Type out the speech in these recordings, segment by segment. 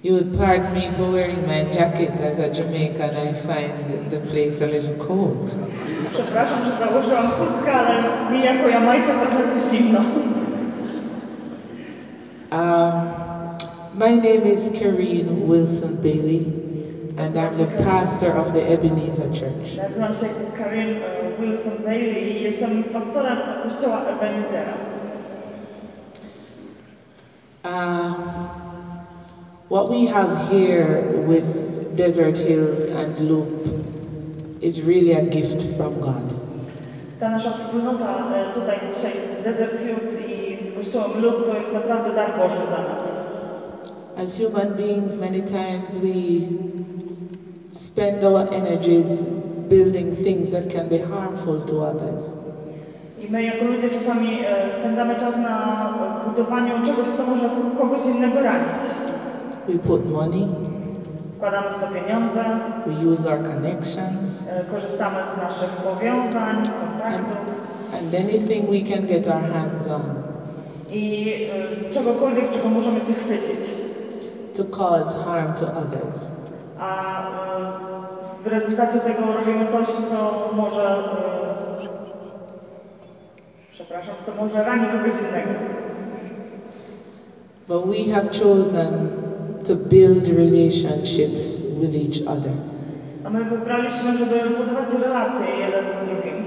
You would pardon me for wearing my jacket as a Jamaican. I find the place a little cold. Przepraszam, że założyłam kurtkę, ale mi jako trochę tu zimno. Um, my name is Karine Wilson Bailey, and I'm the pastor of the Ebenezer Church. Nazywam się Karin Wilson Bailey i jestem pastorem kościoła Ebenezera. Uh, what we have here with Desert Hills and Loop is really a gift from God. Ta nasza wspólnota tutaj dzisiaj z Desert Hills i z Kościołem lub to jest naprawdę dar Boży dla nas. As human beings, many times we spend our energies building things that can be harmful to others. I my jako ludzie czasami e, spędzamy czas na budowaniu czegoś, co może kogoś innego ranić. We put money, Wkładamy w to pieniądze, we use our connections, e, korzystamy z naszych powiązań, and, kontaktów and anything we can get our hands on i e, czegokolwiek, czego możemy się chwycić. to cause harm to others. A w rezultacie tego robimy coś, co może. Przepraszam, co może rani kogoś innego. But we have chosen to build relationships with each other. A my wybraliśmy, żeby budować relacje jeden z drugim.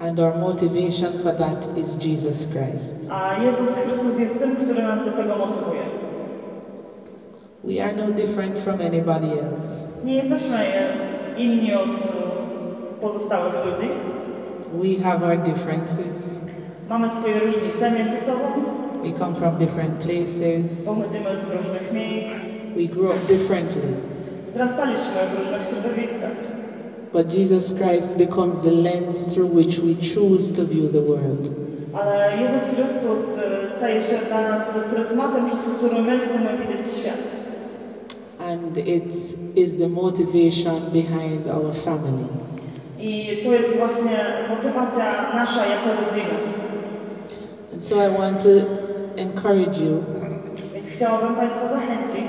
And our motivation for that is Jesus Christ. A Jezus Chrystus jest tym, który nas do tego motywuje. We are no different from anybody else. Nie jesteśmy inni od pozostałych ludzi. We have our differences. Mamy swoje różnice między sobą. We come from different places. Pochodzimy z różnych miejsc. We grew up differently. Wzrastaliśmy w różnych środowiskach. But Jesus Christ becomes the lens through which we choose to view the world. Ale Jezus Chrystus staje się dla nas pryzmatem, przez który my chcemy widzieć świat. And it is the motivation behind our family. I to jest właśnie motywacja nasza jako rodzina. And so I want to encourage you. Więc chciałabym Państwa zachęcić,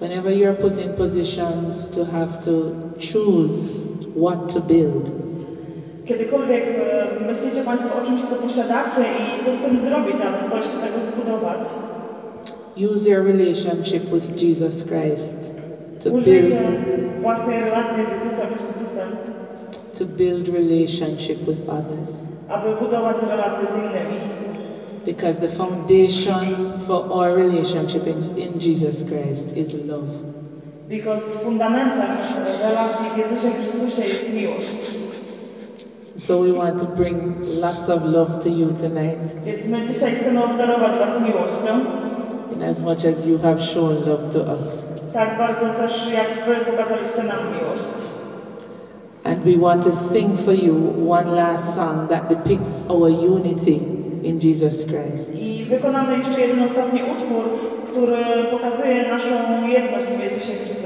whenever you're put in positions to have to choose what to build, kiedykolwiek e, myślicie Państwo o czymś, co posiadacie i co z tym zrobić, aby coś z tego zbudować, use your relationship with Jesus Christ to build, własnej relacji z Jezusem to build relationship with others. aby budować relacje z innymi. Because the foundation for our relationship in, in Jesus Christ is love. Because fundamentem relacji w Jezusie Chrystusie jest miłość. So we want to bring lots of love to you tonight, Więc my dzisiaj chcemy obdarować Was miłością, in as much as you have shown love to us. tak bardzo też jak Wy pokazaliście nam miłość. And we want to sing for you one last song that depicts our unity in Jesus Christ. I wykonamy jeszcze jeden ostatni utwór, który pokazuje naszą jedność w Jezusie Chrystusie.